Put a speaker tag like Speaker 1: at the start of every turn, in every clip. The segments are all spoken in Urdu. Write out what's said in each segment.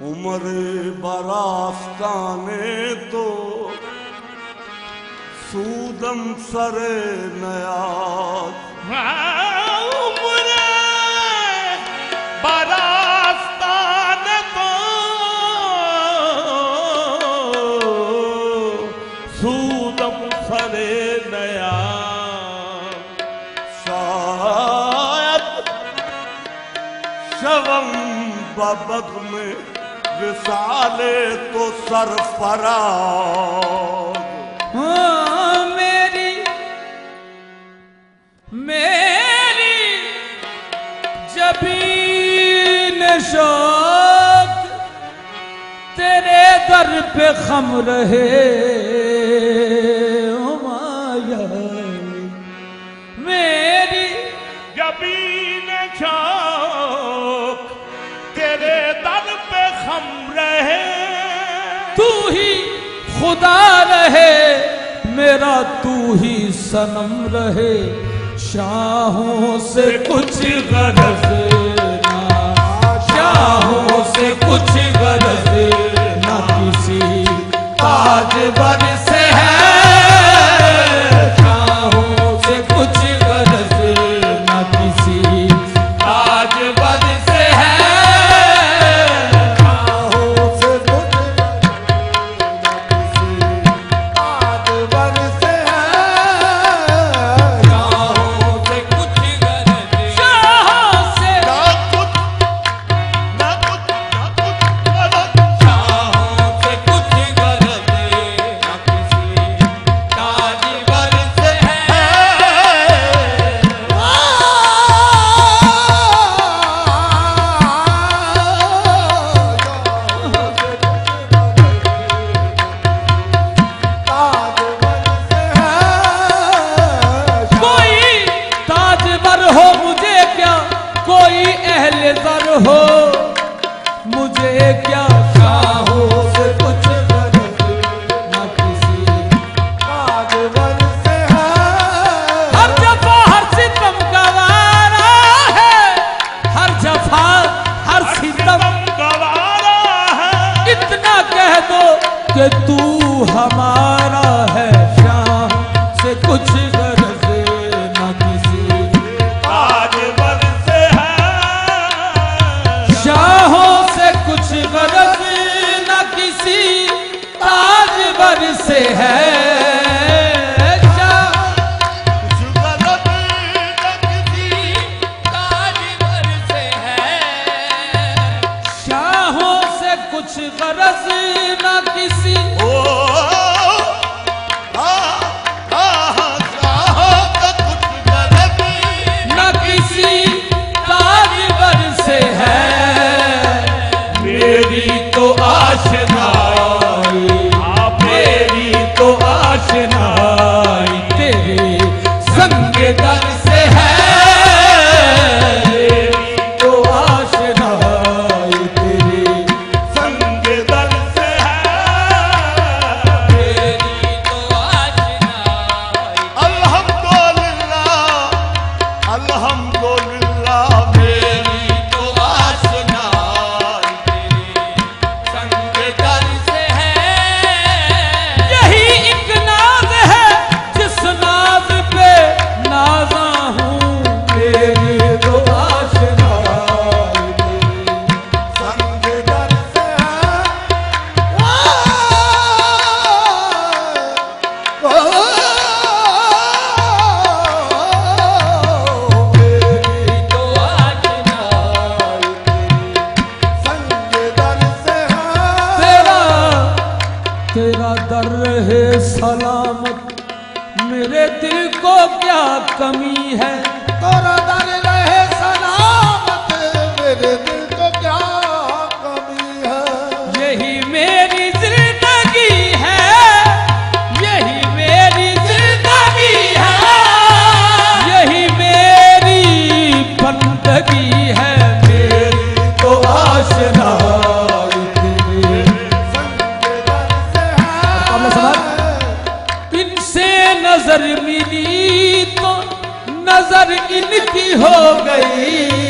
Speaker 1: عمر برافتانے تو سودم سر
Speaker 2: نیا
Speaker 1: عمر برا محبت میں وصال تو سر
Speaker 3: ہاں میری میری جبی نشاد تیرے در پہ خم رہے۔ خدا رہے، میرا تو ہی سنم رہے۔ شاہوں سے کچھ غرض نہ شاہوں سے کچھ غرض نہ کسی تاج بڑے مجھے کیا میرے دل کو کیا کمی ہے؟
Speaker 1: تو رہے سلامت میرے دل
Speaker 3: نظر ملی تو نظر ان کی ہو گئی۔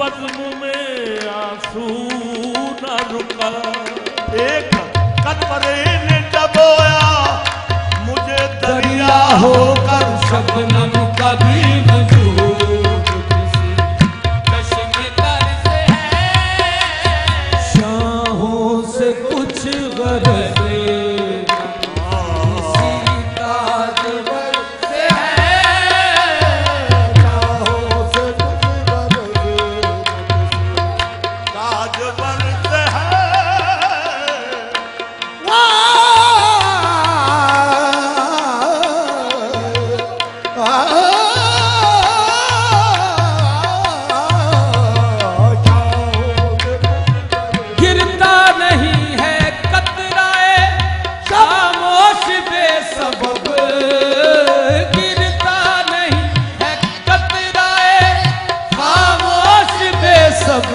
Speaker 2: بزم میں آنسو نہ رکا۔ ایک قطرے نے ڈبویا، مجھے دریا ہو کر
Speaker 3: شبنم کبھی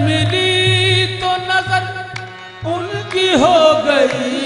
Speaker 3: ملی تو نظر ان کی ہو گئی۔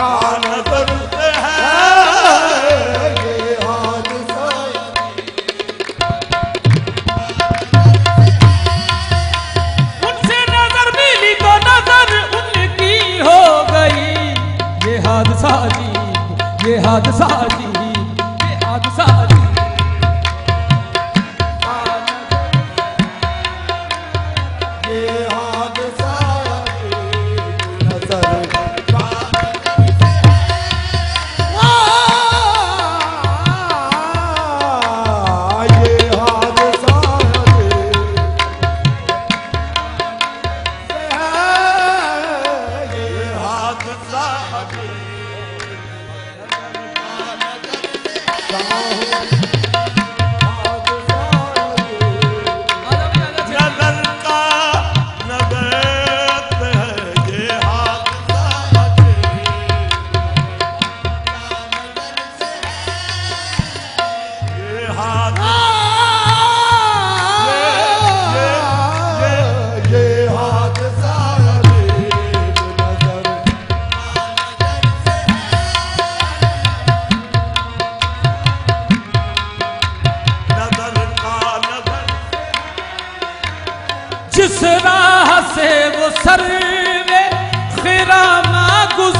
Speaker 1: Another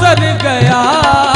Speaker 1: وہ سر